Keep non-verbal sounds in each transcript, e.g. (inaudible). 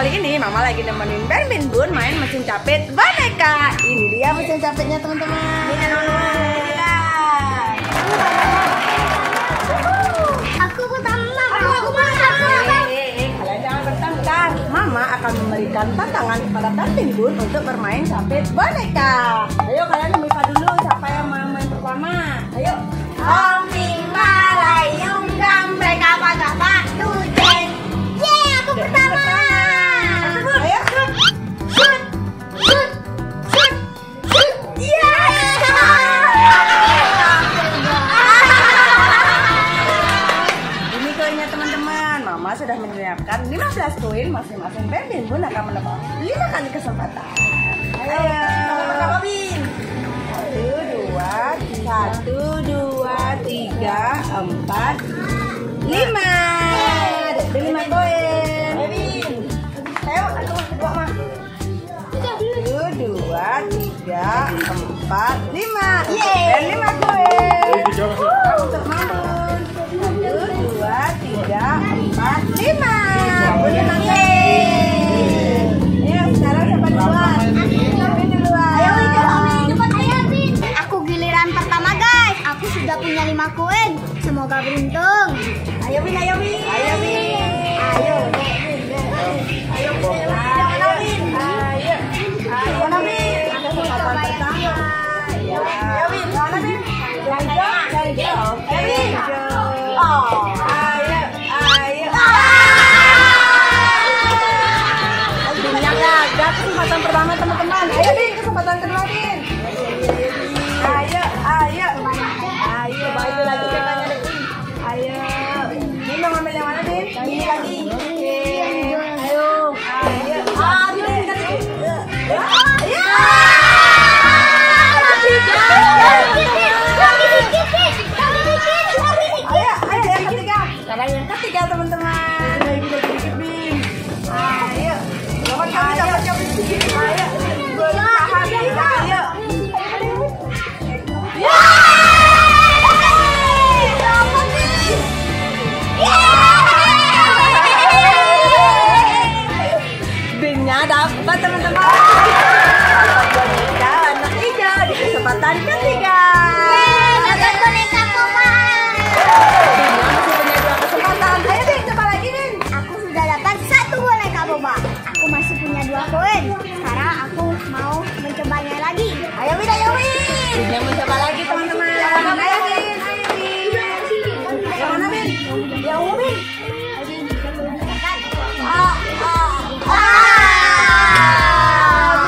kali ini Mama lagi nemenin Benmin Bun main mesin capit boneka. Ini dia mesin capitnya teman-teman. Ini teman-teman. Aku pertama. Aku pertama. Eh, eh, eh, kalian jangan bertengkar. Mama akan memberikan tantangan kepada Benmin Bun untuk bermain capit boneka. Ayo kalian buka dulu. empat, lima. Dan lima kue. Aku giliran pertama guys. Aku sudah punya lima koin. Semoga beruntung. Ayo, Bin, ayo, Bin. Ayo, Bin. Ayo. selamat teman-teman. Ayo Din, kesempatan kedua Din.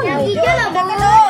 Yang hijau lah dekat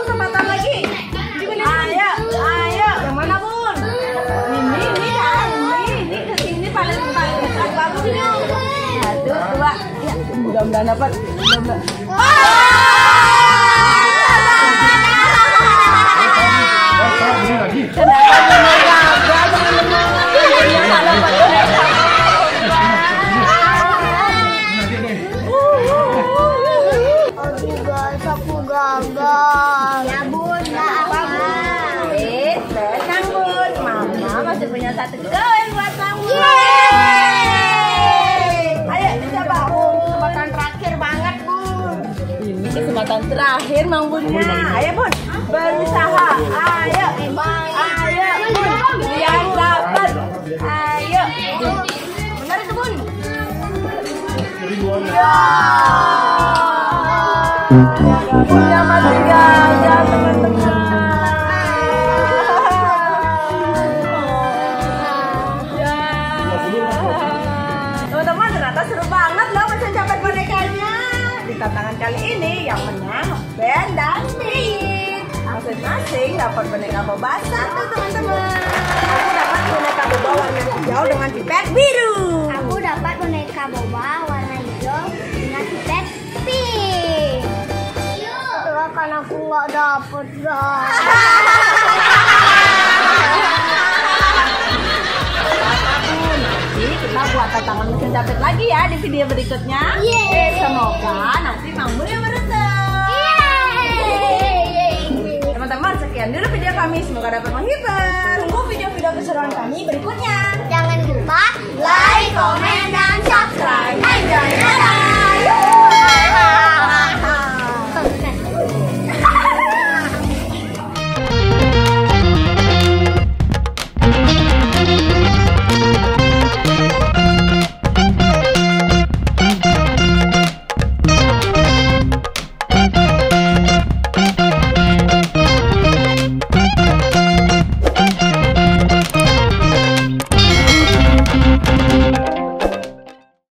mudah-mudahan dapat. Mudah-mudahan. Kenapa bunga gagal teman-teman? Yang salah pada mereka. Aku guys, aku gagal. Ya bun, nggak apa. Tenang bun, mama masih punya satu koin buat kamu. Ayo, kesempatan terakhir mang bunnya. Ayo bun, berusaha. Ayo, ayo bun, biar dapat. Ayo, benar itu bun. Ya. Punya masih gagal teman-teman. Tantangan kali ini yang menang Ben dan Pin. Masing-masing dapat boneka boba satu teman-teman. Aku dapat boneka boba warna hijau dengan pipet biru. Aku dapat boneka boba warna hijau dengan pipet pink. Itulah kan aku nggak dapet guys. (laughs) kita buat tantangan mesin capit lagi ya di video berikutnya. Yeay. Semoga nanti beruntung. Yeay. Teman-teman, sekian dulu video kami. Semoga dapat menghibur. Tunggu video-video keseruan kami berikutnya. Jangan lupa like, komen, dan subscribe.